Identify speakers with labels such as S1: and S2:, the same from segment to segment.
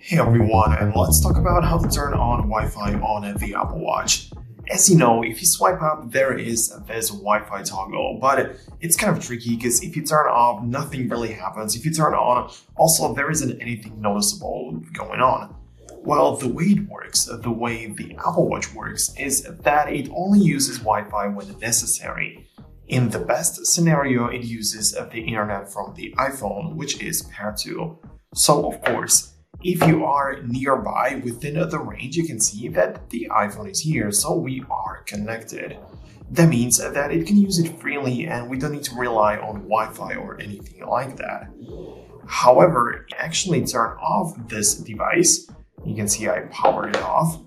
S1: Hey everyone, and let's talk about how to turn on Wi-Fi on the Apple Watch. As you know, if you swipe up, there is this Wi-Fi toggle, but it's kind of tricky because if you turn off, nothing really happens. If you turn on, also there isn't anything noticeable going on. Well, the way it works, the way the Apple Watch works, is that it only uses Wi-Fi when necessary. In the best scenario, it uses the internet from the iPhone, which is paired to. So, of course, if you are nearby within the range, you can see that the iPhone is here, so we are connected. That means that it can use it freely and we don't need to rely on Wi-Fi or anything like that. However, actually turn off this device, you can see I powered it off,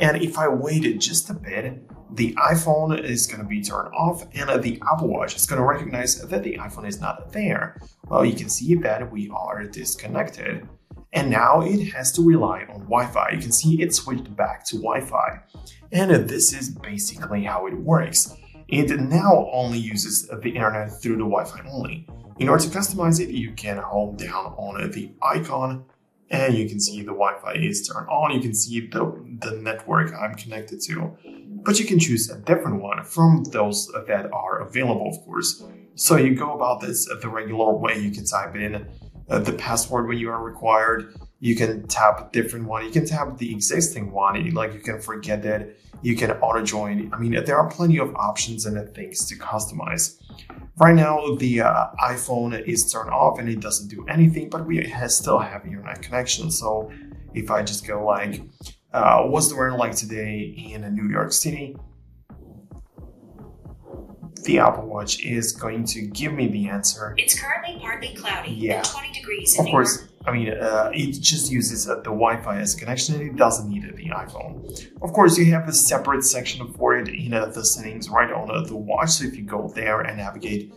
S1: and if I waited just a bit, the iPhone is going to be turned off and the Apple Watch is going to recognize that the iPhone is not there. Well, you can see that we are disconnected. And now it has to rely on Wi-Fi. You can see it switched back to Wi-Fi. And this is basically how it works. It now only uses the internet through the Wi-Fi only. In order to customize it, you can hold down on the icon and you can see the Wi-Fi is turned on. You can see the, the network I'm connected to but you can choose a different one from those that are available, of course. So you go about this the regular way. You can type in uh, the password when you are required. You can tap a different one. You can tap the existing one. Like you can forget it. You can auto join. I mean, there are plenty of options and things to customize. Right now, the uh, iPhone is turned off and it doesn't do anything, but we still have internet connection. So if I just go like uh, what's the weather like today in New York City? The Apple Watch is going to give me the answer.
S2: It's currently partly cloudy
S1: Yeah.
S2: and 20 degrees
S1: Of course, I mean, uh, it just uses uh, the Wi-Fi as a connection. It doesn't need the iPhone. Of course, you have a separate section for it in uh, the settings right on uh, the watch. So if you go there and navigate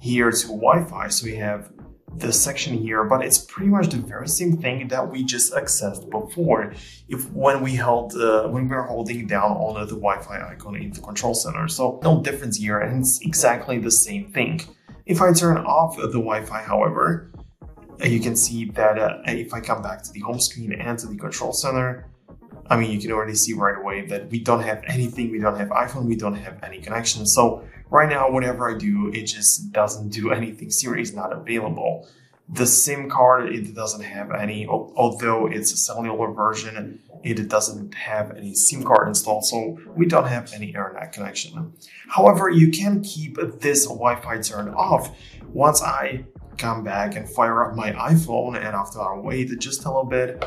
S1: here to Wi-Fi, so we have this section here, but it's pretty much the very same thing that we just accessed before. If when we held uh, when we were holding down on the Wi-Fi icon in the control center, so no difference here, and it's exactly the same thing. If I turn off the Wi-Fi, however, uh, you can see that uh, if I come back to the home screen and to the control center, I mean, you can already see right away that we don't have anything. We don't have iPhone. We don't have any connection. So right now, whatever I do, it just doesn't do anything. Siri is not available. The SIM card, it doesn't have any, although it's a cellular version, it doesn't have any SIM card installed. So we don't have any internet connection. However, you can keep this Wi-Fi turned off once I come back and fire up my iPhone and after I wait just a little bit,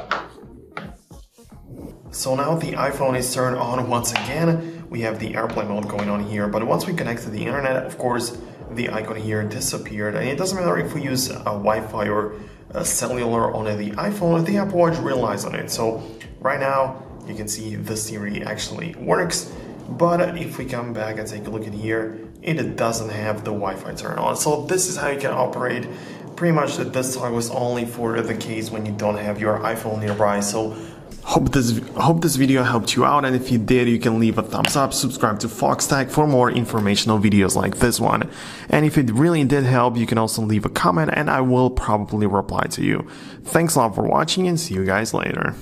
S1: so now the iPhone is turned on once again. We have the airplane mode going on here, but once we connect to the internet, of course, the icon here disappeared. And it doesn't matter if we use a Wi-Fi or a cellular on the iPhone, the Apple Watch relies on it. So right now, you can see the Siri actually works. But if we come back and take a look at here, it doesn't have the Wi-Fi turned on. So this is how you can operate. Pretty much that this talk was only for the case when you don't have your iPhone nearby. So Hope this hope this video helped you out and if you did you can leave a thumbs up, subscribe to Foxtecc for more informational videos like this one. And if it really did help you can also leave a comment and I will probably reply to you. Thanks a lot for watching and see you guys later.